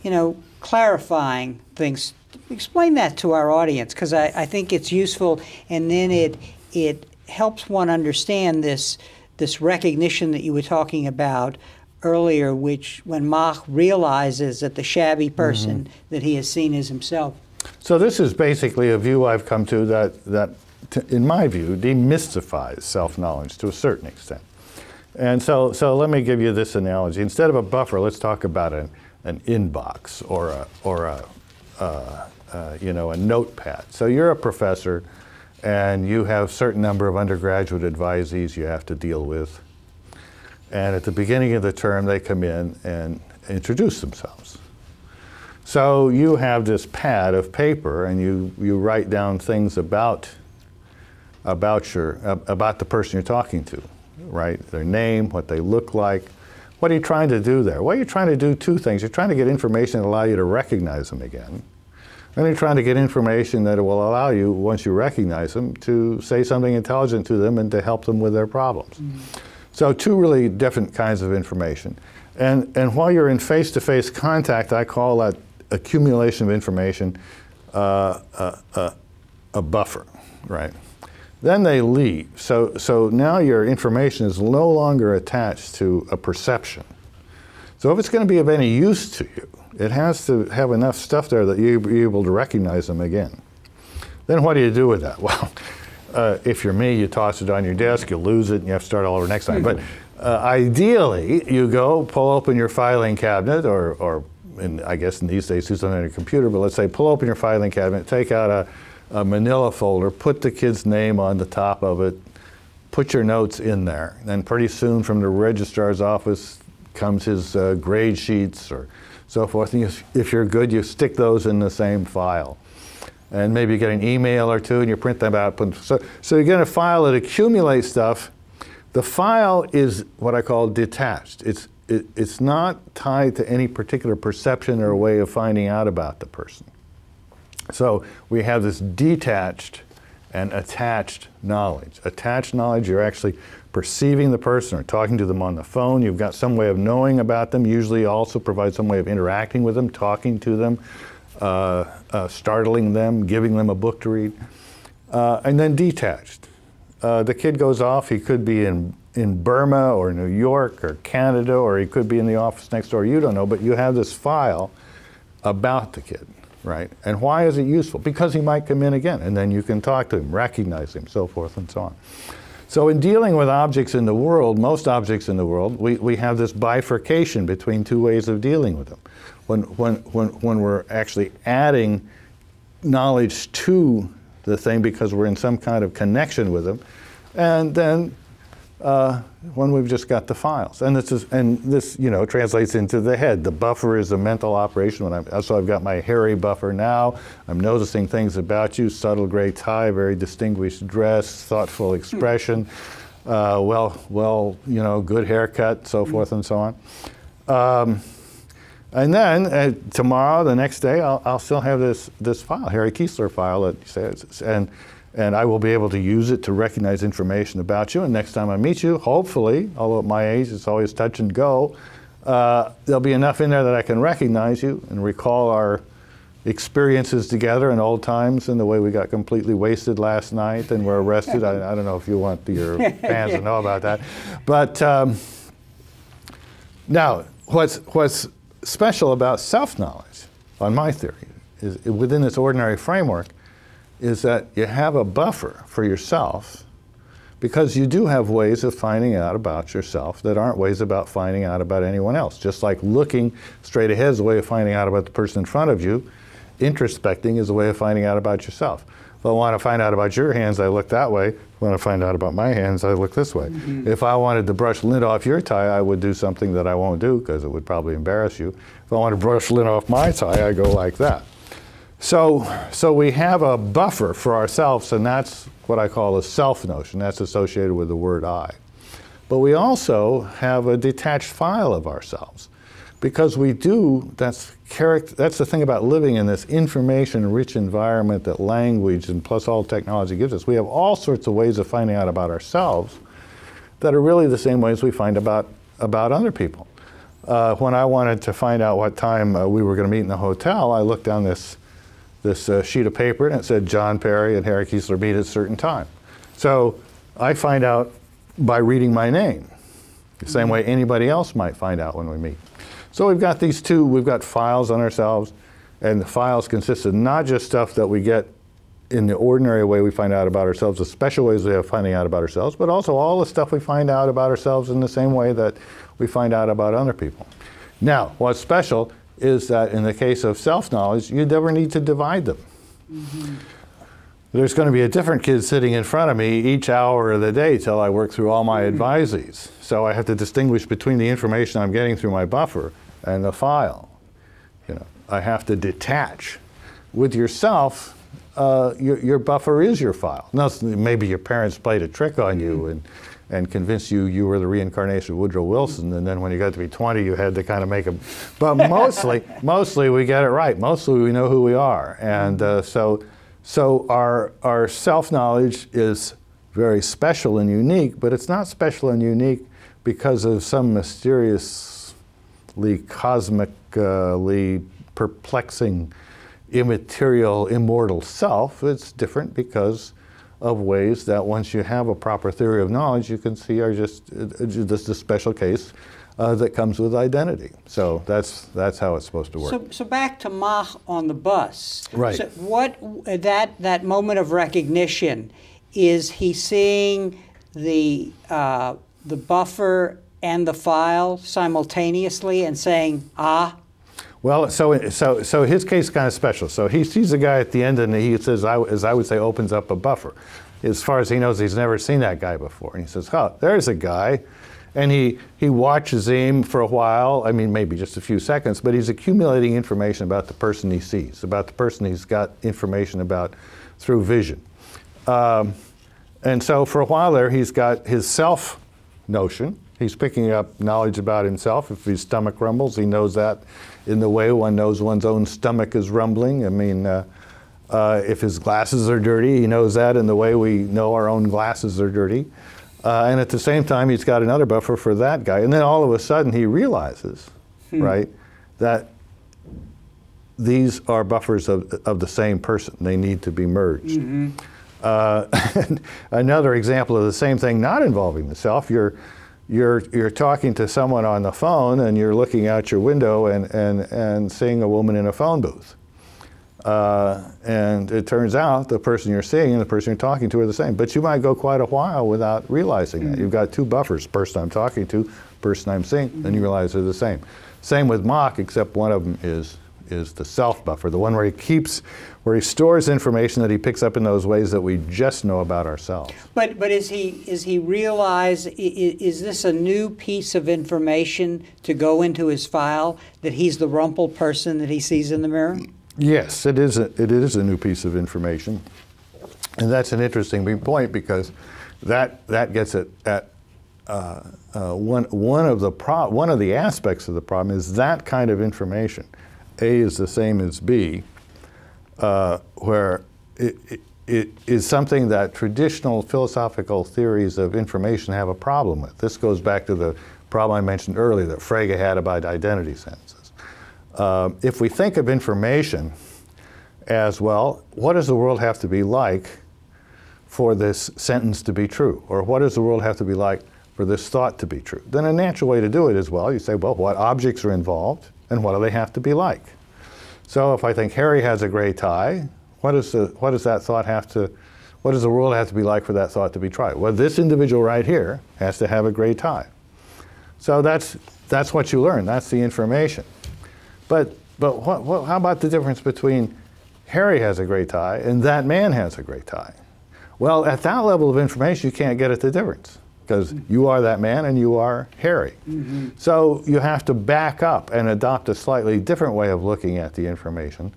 you know, clarifying things explain that to our audience because I, I think it's useful and then it it helps one understand this this recognition that you were talking about earlier, which when Mach realizes that the shabby person mm-hmm. that he has seen is himself. So this is basically a view I've come to that that, in my view, demystifies self-knowledge to a certain extent. And so, so let me give you this analogy. Instead of a buffer, let's talk about an, an inbox or a, or a, uh, uh, you know, a notepad. So you're a professor and you have a certain number of undergraduate advisees you have to deal with. And at the beginning of the term, they come in and introduce themselves. So you have this pad of paper and you, you write down things about, about, your, about the person you're talking to, right? Their name, what they look like. What are you trying to do there? Well, you're trying to do two things. You're trying to get information that allow you to recognize them again. And you're trying to get information that will allow you, once you recognize them, to say something intelligent to them and to help them with their problems. Mm -hmm. So two really different kinds of information. And, and while you're in face-to-face -face contact, I call that accumulation of information uh, a, a, a buffer, right? Then they leave. So, so now your information is no longer attached to a perception. So if it's going to be of any use to you, it has to have enough stuff there that you'll be able to recognize them again. Then what do you do with that? Well, uh, if you're me, you toss it on your desk, you lose it, and you have to start all over next time. But uh, ideally, you go pull open your filing cabinet or, or and I guess in these days do something on your computer, but let's say pull open your filing cabinet, take out a, a manila folder, put the kid's name on the top of it, put your notes in there. Then pretty soon from the registrar's office comes his uh, grade sheets or so forth. And you, if you're good, you stick those in the same file. And maybe you get an email or two and you print them out. So, so you get a file that accumulates stuff. The file is what I call detached. It's it, it's not tied to any particular perception or way of finding out about the person. So we have this detached and attached knowledge. Attached knowledge, you're actually perceiving the person or talking to them on the phone. You've got some way of knowing about them, usually also provide some way of interacting with them, talking to them, startling them, giving them a book to read. Uh, and then detached. Uh, the kid goes off, he could be in in Burma or New York or Canada, or he could be in the office next door. You don't know, but you have this file about the kid, right? And why is it useful? Because he might come in again, and then you can talk to him, recognize him, so forth and so on. So in dealing with objects in the world, most objects in the world, we, we have this bifurcation between two ways of dealing with them. When, when, when, when we're actually adding knowledge to the thing because we're in some kind of connection with them, and then uh, when we've just got the files. And this is, and this, you know, translates into the head. The buffer is a mental operation. When I'm, so I've got my Harry buffer now. I'm noticing things about you: subtle gray tie, very distinguished dress, thoughtful expression, uh, well, well, you know, good haircut, so forth and so on. Um, and then uh, tomorrow, the next day, I'll, I'll, still have this this file, Harry Kreisler file that says, and and I will be able to use it to recognize information about you. And next time I meet you, hopefully, although at my age it's always touch and go, uh, there'll be enough in there that I can recognize you and recall our experiences together in old times and the way we got completely wasted last night and were arrested. I, I don't know if you want your fans to know about that. But um, now, what's, what's special about self knowledge, on my theory, is within this ordinary framework, is that you have a buffer for yourself because you do have ways of finding out about yourself that aren't ways about finding out about anyone else. Just like looking straight ahead is a way of finding out about the person in front of you, introspecting is a way of finding out about yourself. If I want to find out about your hands, I look that way. If I want to find out about my hands, I look this way. Mm-hmm. If I wanted to brush lint off your tie, I would do something that I won't do because it would probably embarrass you. If I want to brush lint off my tie, I go like that. So, so we have a buffer for ourselves, and that's what I call a self notion. That's associated with the word I. But we also have a detached file of ourselves. Because we do, that's, character, that's the thing about living in this information rich environment that language and plus all technology gives us. We have all sorts of ways of finding out about ourselves that are really the same ways we find about, about other people. Uh, when I wanted to find out what time uh, we were going to meet in the hotel, I looked down this this uh, sheet of paper and it said John Perry and Harry Kreisler meet at a certain time. So I find out by reading my name, the same way anybody else might find out when we meet. So we've got these two, we've got files on ourselves, and the files consist of not just stuff that we get in the ordinary way we find out about ourselves, the special ways we have finding out about ourselves, but also all the stuff we find out about ourselves in the same way that we find out about other people. Now, what's special is that in the case of self-knowledge, you never need to divide them. Mm-hmm. There's going to be a different kid sitting in front of me each hour of the day till I work through all my mm-hmm. advisees. So I have to distinguish between the information I'm getting through my buffer and the file. You know. I have to detach. With yourself, uh, your, your buffer is your file. Now, maybe your parents played a trick on you and, and convinced you you were the reincarnation of Woodrow Wilson, and then when you got to be 20, you had to kind of make a. But mostly, mostly we get it right. Mostly we know who we are, and uh, so, so our our self knowledge is very special and unique, but it's not special and unique because of some mysteriously cosmically perplexing immaterial, immortal self. It's different because of ways that once you have a proper theory of knowledge, you can see are just just a special case uh, that comes with identity. So that's that's how it's supposed to work. So, so back to Mach on the bus. Right. So what that that moment of recognition is he seeing the uh, the buffer and the file simultaneously and saying ah well, so so so his case is kind of special. So he sees a guy at the end, and he says, I, as I would say, opens up a buffer. As far as he knows, he's never seen that guy before, and he says, "Oh, there's a guy," and he he watches him for a while. I mean, maybe just a few seconds, but he's accumulating information about the person he sees, about the person he's got information about through vision. Um, and so for a while there, he's got his self notion. He's picking up knowledge about himself. If his stomach rumbles, he knows that in the way one knows one's own stomach is rumbling. I mean, uh, uh, if his glasses are dirty, he knows that in the way we know our own glasses are dirty. Uh, and at the same time, he's got another buffer for that guy. And then all of a sudden, he realizes, hmm. right, that these are buffers of, of the same person. They need to be merged. Mm-hmm. Uh, another example of the same thing, not involving the self, you're you're, you're talking to someone on the phone and you're looking out your window and, and, and seeing a woman in a phone booth. Uh, and it turns out the person you're seeing and the person you're talking to are the same. But you might go quite a while without realizing mm-hmm. that. You've got two buffers person I'm talking to, person I'm seeing, mm-hmm. and you realize they're the same. Same with Mach, except one of them is is the self buffer, the one where he keeps, where he stores information that he picks up in those ways that we just know about ourselves. But but is he is he realize is, is this a new piece of information to go into his file that he's the rumpled person that he sees in the mirror? Yes, it is. A, it is a new piece of information, and that's an interesting point because that that gets at, at uh, uh, one one of the pro- one of the aspects of the problem is that kind of information a is the same as B, uh, where it, it, it is something that traditional philosophical theories of information have a problem with. This goes back to the problem I mentioned earlier that Frege had about identity sentences. Uh, if we think of information as, well, what does the world have to be like for this sentence to be true? Or what does the world have to be like for this thought to be true? Then a natural way to do it is, well, you say, well, what objects are involved? And what do they have to be like? So if I think Harry has a gray tie, what, is the, what does that thought have to, what does the world have to be like for that thought to be true? Well, this individual right here has to have a gray tie. So that's, that's what you learn. That's the information. But, but what, what, how about the difference between Harry has a gray tie and that man has a gray tie? Well, at that level of information, you can't get at the difference because you are that man and you are Harry. Mm-hmm. So you have to back up and adopt a slightly different way of looking at the information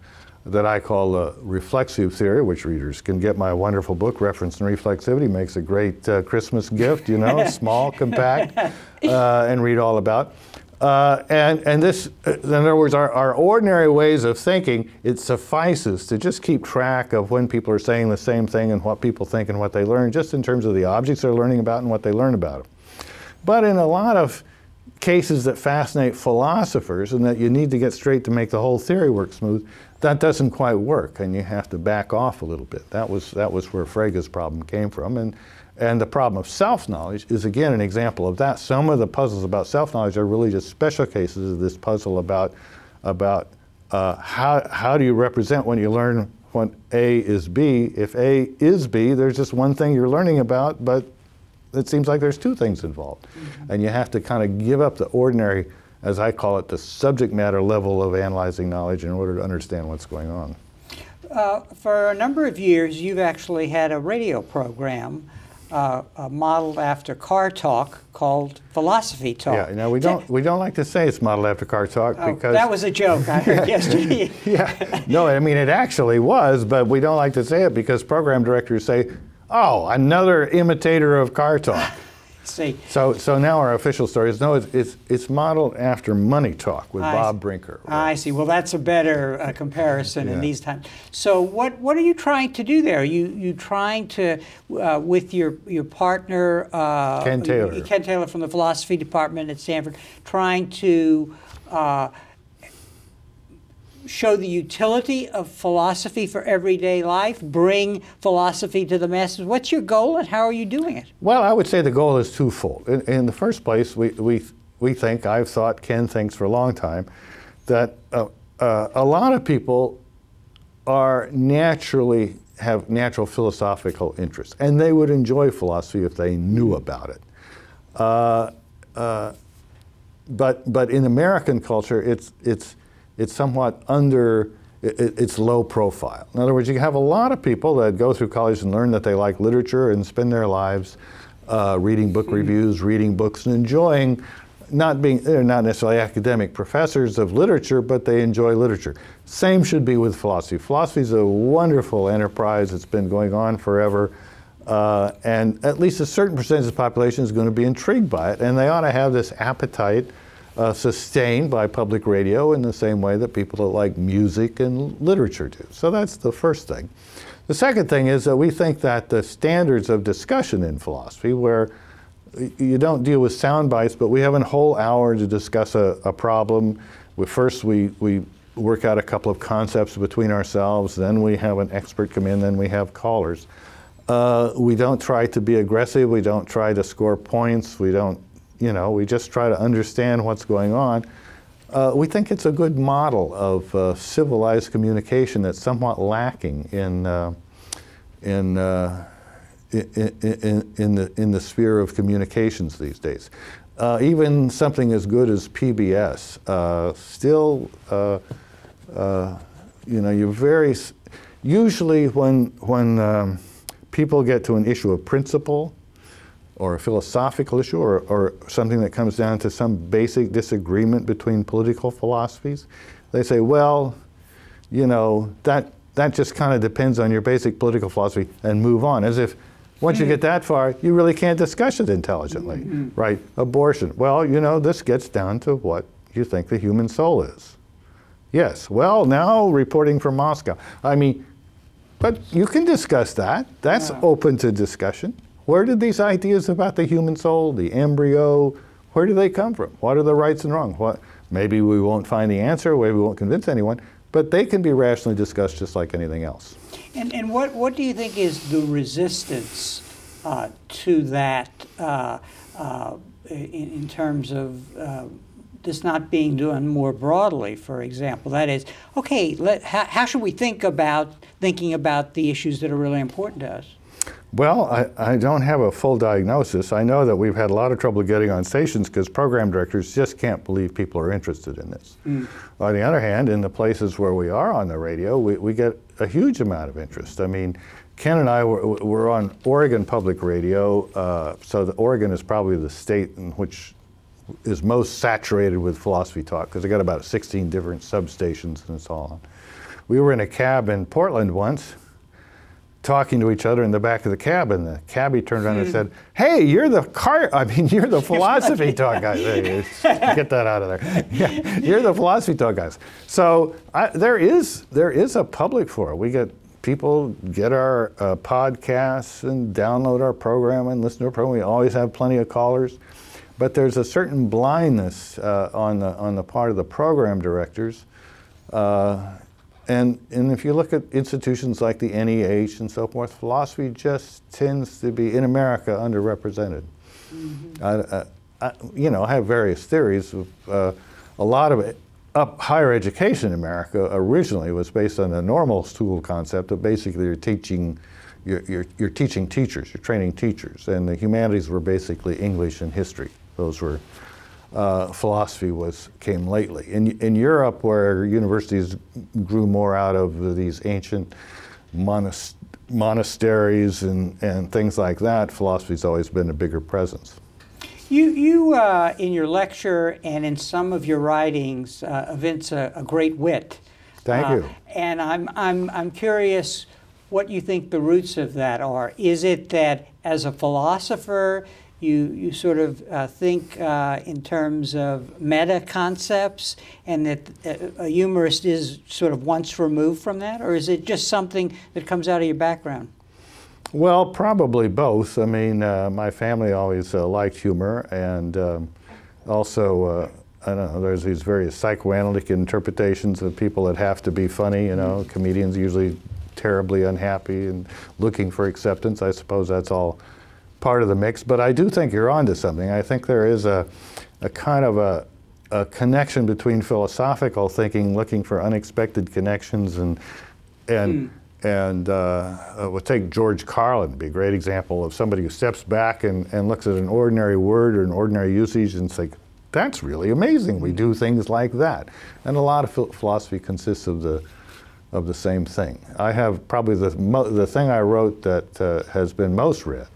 that I call the reflexive theory, which readers can get my wonderful book, Reference and Reflexivity, makes a great uh, Christmas gift, you know, small, compact, uh, and read all about. Uh, and, and this, uh, in other words, our, our ordinary ways of thinking, it suffices to just keep track of when people are saying the same thing and what people think and what they learn, just in terms of the objects they're learning about and what they learn about them. But in a lot of cases that fascinate philosophers and that you need to get straight to make the whole theory work smooth, that doesn't quite work, and you have to back off a little bit. That was, that was where Frege's problem came from. And, and the problem of self knowledge is again an example of that. Some of the puzzles about self knowledge are really just special cases of this puzzle about, about uh, how, how do you represent when you learn when A is B. If A is B, there's just one thing you're learning about, but it seems like there's two things involved. Mm-hmm. And you have to kind of give up the ordinary, as I call it, the subject matter level of analyzing knowledge in order to understand what's going on. Uh, for a number of years, you've actually had a radio program uh, uh, modeled after car talk called philosophy talk. Yeah, now we don't we don't like to say it's modeled after car talk Oh, because that was a joke I heard yesterday. yeah, no, I mean it actually was, but we don't like to say it because program directors say, "Oh, another imitator of car talk." See, So, so now our official story is no, it's it's, it's modeled after Money Talk with I Bob. Brinker. I see. Well, that's a better uh, comparison in these times. So, what what are you trying to do there? Are You you trying to uh, with your your partner uh, Ken Taylor. Ken Taylor from the philosophy department at Stanford, trying to. Show the utility of philosophy for everyday life, bring philosophy to the masses. What's your goal and how are you doing it? Well, I would say the goal is twofold. In, in the first place, we, we, we think, I've thought, Ken thinks for a long time, that uh, uh, a lot of people are naturally have natural philosophical interests, and they would enjoy philosophy if they knew about it. Uh, uh, but but in American culture, it's it's it's somewhat under. It, it's low profile. In other words, you have a lot of people that go through college and learn that they like literature and spend their lives uh, reading book reviews, reading books, and enjoying. Not being, they're not necessarily academic professors of literature, but they enjoy literature. Same should be with philosophy. Philosophy is a wonderful enterprise. It's been going on forever. Uh, and at least a certain percentage of the population is going to be intrigued by it, and they ought to have this appetite uh, sustained by public radio in the same way that people that like music and literature do. So that's the first thing. The second thing is that we think that the standards of discussion in philosophy, where you don't deal with sound bites, but we have a whole hour to discuss a, a problem. We, first, we, we work out a couple of concepts between ourselves, then we have an expert come in, then we have callers. Uh, we don't try to be aggressive. We don't try to score points. We don't, you know, we just try to understand what's going on. Uh, we think it's a good model of uh, civilized communication that's somewhat lacking in, uh, in, uh, in, in, in, the, in the sphere of communications these days. Uh, even something as good as PBS, uh, still, you know, you're very, usually when, when um, people get to an issue of principle or a philosophical issue or, or something that comes down to some basic disagreement between political philosophies, they say, well, you know, that, that just kind of depends on your basic political philosophy and move on. As if once you get that far, you really can't discuss it intelligently, mm-hmm. right? Abortion. Well, you know, this gets down to what you think the human soul is. Yes. Well, now reporting from Moscow. I mean, but you can discuss that. That's open to discussion. Where did these ideas about the human soul, the embryo, where do they come from? What are the rights and wrongs? What, maybe we won't find the answer, maybe we won't convince anyone, but they can be rationally discussed just like anything else. And, and what, what do you think is the resistance uh, to that uh, uh, in, in terms of uh, this not being done more broadly, for example? That is, okay, let, how, how should we think about thinking about the issues that are really important to us? Well, I, I don't have a full diagnosis. I know that we've had a lot of trouble getting on stations because program directors just can't believe people are interested in this. On the other hand, in the places where we are on the radio, we, we get a huge amount of interest. I mean, Ken and I were, were on Oregon Public Radio, uh, so the Oregon is probably the state in which is most saturated with philosophy talk because they got about 16 different substations and so on. We were in a cab in Portland once talking to each other in the back of the cab, and the cabbie turned around and said, "Hey, you're the car. I mean, you're the philosophy talk guys. Get that out of there. Yeah, you're the philosophy talk guys." So I, there is there is a public for it. We get people get our uh, podcasts and download our program and listen to our program. We always have plenty of callers, but there's a certain blindness uh, on the on the part of the program directors. Uh, and, and if you look at institutions like the NEH and so forth, philosophy just tends to be, in America, underrepresented. I, I, I, you know, I have various theories. Of, uh, a lot of it, up higher education in America originally was based on the normal school concept of basically you're teaching, you're, you're, you're teaching teachers, you're training teachers, and the humanities were basically English and history. Those were uh, philosophy was came lately. In, in Europe, where universities grew more out of these ancient monast- monasteries and, and things like that, philosophy's always been a bigger presence. You, you uh, in your lecture and in some of your writings, uh, evince a, a, great wit. Thank uh, you. And I'm, I'm, I'm curious what you think the roots of that are. Is it that as a philosopher, you, you sort of uh, think uh, in terms of meta concepts and that uh, a humorist is sort of once removed from that? Or is it just something that comes out of your background? Well, probably both. I mean, uh, my family always uh, liked humor, and um, also, uh, I don't know, there's these various psychoanalytic interpretations of people that have to be funny, you know, comedians usually terribly unhappy and looking for acceptance. I suppose that's all part of the mix, but I do think you're onto something. I think there is a, a kind of a, a connection between philosophical thinking, looking for unexpected connections, and and mm and uh, uh, we'll take George Carlin, be a great example of somebody who steps back and, and looks at an ordinary word or an ordinary usage and say, that's really amazing. We do things like that. And a lot of philosophy consists of the, of the same thing. I have probably the, the thing I wrote that uh, has been most read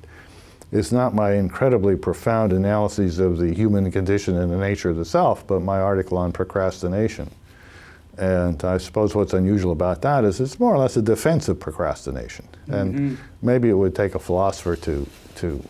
is not my incredibly profound analyses of the human condition and the nature of the self, but my article on procrastination. And I suppose what's unusual about that is it's more or less a defense of procrastination. And mm -hmm. maybe it would take a philosopher to, to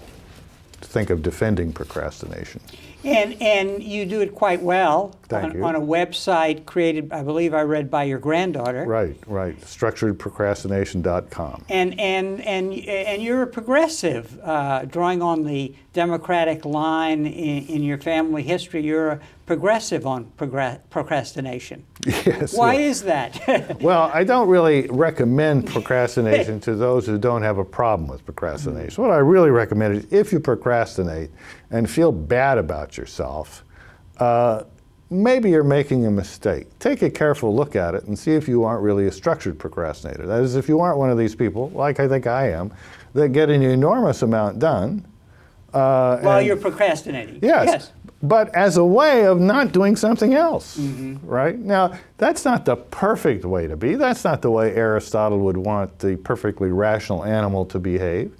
think of defending procrastination. And, and you do it quite well on, on, a website created, I believe I read by your granddaughter. Right, right. Structuredprocrastination.com. And, and, and, and you're a progressive, uh, drawing on the Democratic line in, in, your family history. You're a progressive on procrastination. Yes. Why yes. is that? well, I don't really recommend procrastination to those who don't have a problem with procrastination. Mm -hmm. What I really recommend is if you procrastinate, and feel bad about yourself, uh, maybe you're making a mistake. Take a careful look at it and see if you aren't really a structured procrastinator. That is, if you aren't one of these people, like I think I am, that get an enormous amount done. Uh, While you're procrastinating. Yes, yes. But as a way of not doing something else, mm -hmm. right? Now, that's not the perfect way to be. That's not the way Aristotle would want the perfectly rational animal to behave.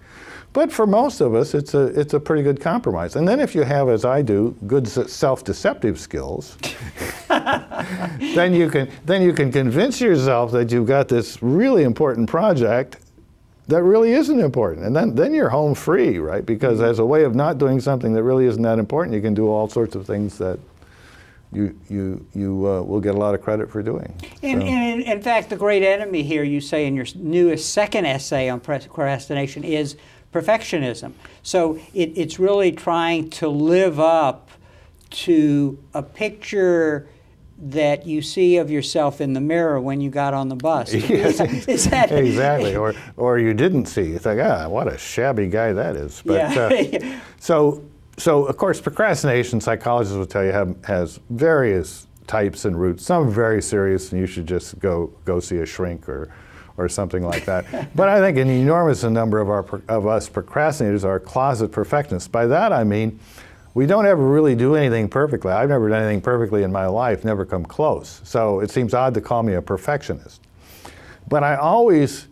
But for most of us, it's a, it's a pretty good compromise. And then if you have, as I do, good self-deceptive skills, then, you can, then you can convince yourself that you've got this really important project that really isn't important. And then, then you're home free, right? Because mm-hmm. as a way of not doing something that really isn't that important, you can do all sorts of things that you, you, you uh, will get a lot of credit for doing. And, so. and in, in fact, the great enemy here, you say in your newest second essay on procrastination, is perfectionism. So it, it's really trying to live up to a picture that you see of yourself in the mirror when you got on the bus. Yes, is that, exactly. Or, or you didn't see. It's like, ah, what a shabby guy that is. But, yeah. uh, so, so, of course, procrastination, psychologists will tell you, have, has various types and roots. Some very serious, and you should just go, go see a shrink or, or something like that. but I think an enormous number of, our, of us procrastinators are closet perfectionists. By that I mean, we don't ever really do anything perfectly. I've never done anything perfectly in my life, never come close. So it seems odd to call me a perfectionist. But I always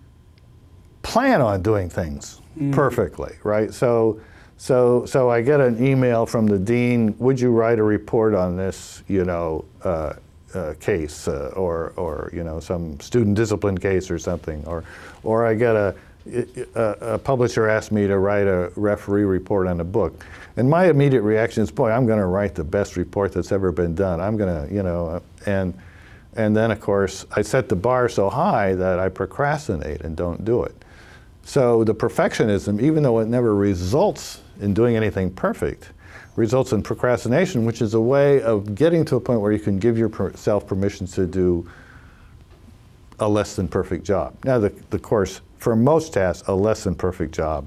plan on doing things mm. perfectly, right? So, so, so I get an email from the dean, would you write a report on this, you know, uh, uh, case uh, or, or you know some student discipline case or something or or I get a, a, a publisher asked me to write a referee report on a book. And my immediate reaction is boy I'm going to write the best report that's ever been done. I'm going to you know and and then of course I set the bar so high that I procrastinate and don't do it. So the perfectionism even though it never results in doing anything perfect results in procrastination, which is a way of getting to a point where you can give yourself permission to do a less than perfect job. Now, the, the course, for most tasks, a less than perfect job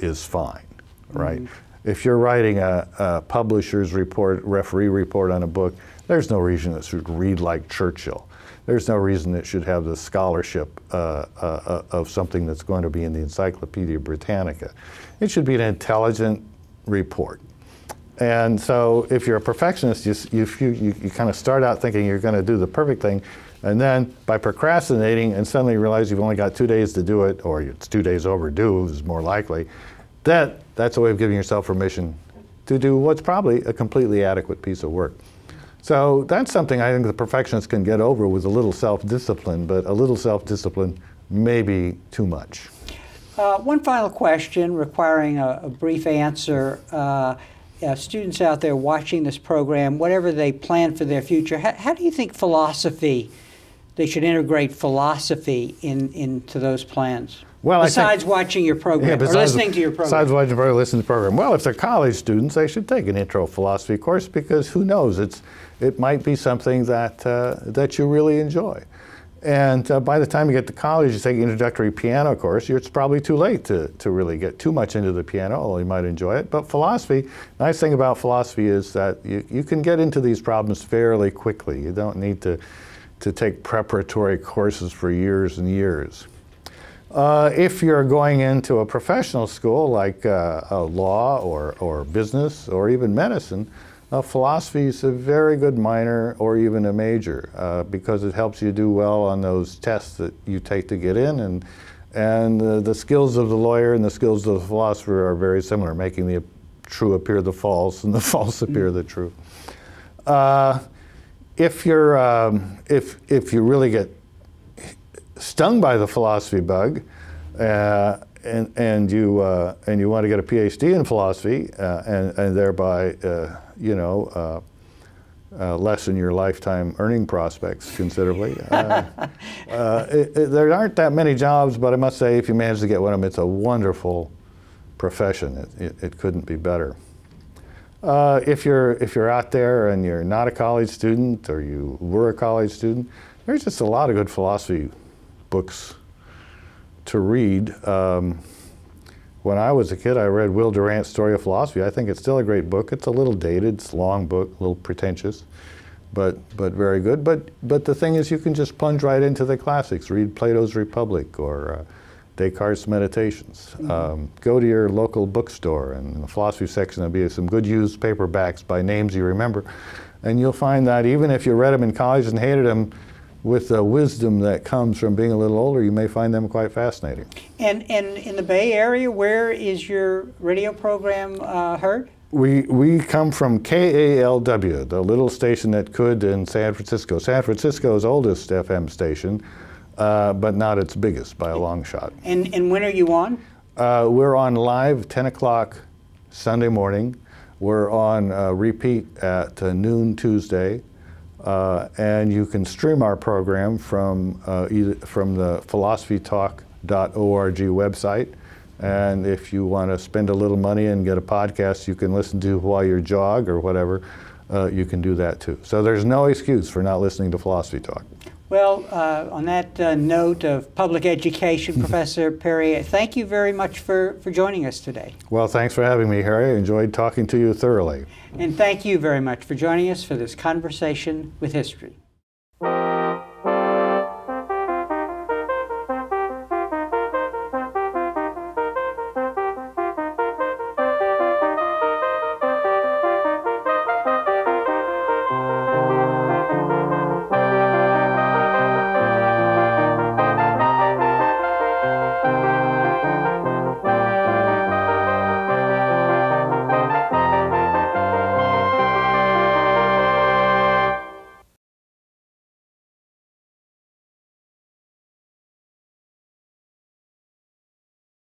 is fine, right? Mm -hmm. If you're writing a, a, publisher's report, referee report on a book, there's no reason it should read like Churchill. There's no reason it should have the scholarship uh, uh, uh of something that's going to be in the Encyclopedia Britannica. It should be an intelligent report. And so if you're a perfectionist, you, you, you, you kind of start out thinking you're going to do the perfect thing, And then by procrastinating and suddenly realize you've only got two days to do it, or it's two days overdue is more likely, that, that's a way of giving yourself permission to do what's probably a completely adequate piece of work. So that's something I think the perfectionists can get over with a little self-discipline, but a little self-discipline may be too much. Uh, one final question requiring a, a brief answer. Uh, uh, students out there watching this program, whatever they plan for their future, how, how do you think philosophy, they should integrate philosophy in, into those plans? Well, besides think, watching your program yeah, besides, or listening to your program. Besides watching the program, listening to the program. Well, if they're college students, they should take an intro philosophy course because who knows? It's it might be something that uh, that you really enjoy. And uh, by the time you get to college, you take an introductory piano course, it's probably too late to, to really get too much into the piano, although you might enjoy it. But philosophy, nice thing about philosophy is that you, you can get into these problems fairly quickly. You don't need to, to take preparatory courses for years and years. Uh, if you're going into a professional school like uh, law or, or business or even medicine, uh, philosophy is a very good minor or even a major uh, because it helps you do well on those tests that you take to get in and and uh, the skills of the lawyer and the skills of the philosopher are very similar, making the true appear the false and the false appear the true. Uh, if you're um, if if you really get stung by the philosophy bug, uh, and, and you uh, and you want to get a PhD in philosophy and, and thereby you know uh, uh, lessen your lifetime earning prospects considerably. It, it, there aren't that many jobs, but I must say, if you manage to get one of them, it's a wonderful profession. It, it, it couldn't be better. if you're if you're out there and you're not a college student or you were a college student, there's just a lot of good philosophy books to read. Um, when I was a kid, I read Will Durant's Story of Philosophy. I think it's still a great book. It's a little dated, it's a long book, a little pretentious, but, but very good. But, but the thing is, you can just plunge right into the classics. Read Plato's Republic or uh, Descartes' Meditations. Mm -hmm. um, go to your local bookstore, and in the philosophy section, there'll be some good used paperbacks by names you remember. And you'll find that even if you read them in college and hated them, with the wisdom that comes from being a little older, you may find them quite fascinating. And, and in the Bay Area, where is your radio program uh, heard? We, we come from KALW, the little station that could in San Francisco. San Francisco's oldest FM station, uh, but not its biggest by a long shot. And, and when are you on? Uh, we're on live 10 o'clock Sunday morning. We're on uh, repeat at uh, noon Tuesday. Uh, and you can stream our program from, uh, either, from the philosophytalk.org website. And if you want to spend a little money and get a podcast you can listen to while you jog or whatever, uh, you can do that too. So there's no excuse for not listening to Philosophy Talk. Well, uh, on that uh, note of public education, Professor Perry, thank you very much for, for joining us today. Well, thanks for having me, Harry. I enjoyed talking to you thoroughly. And thank you very much for joining us for this conversation with history.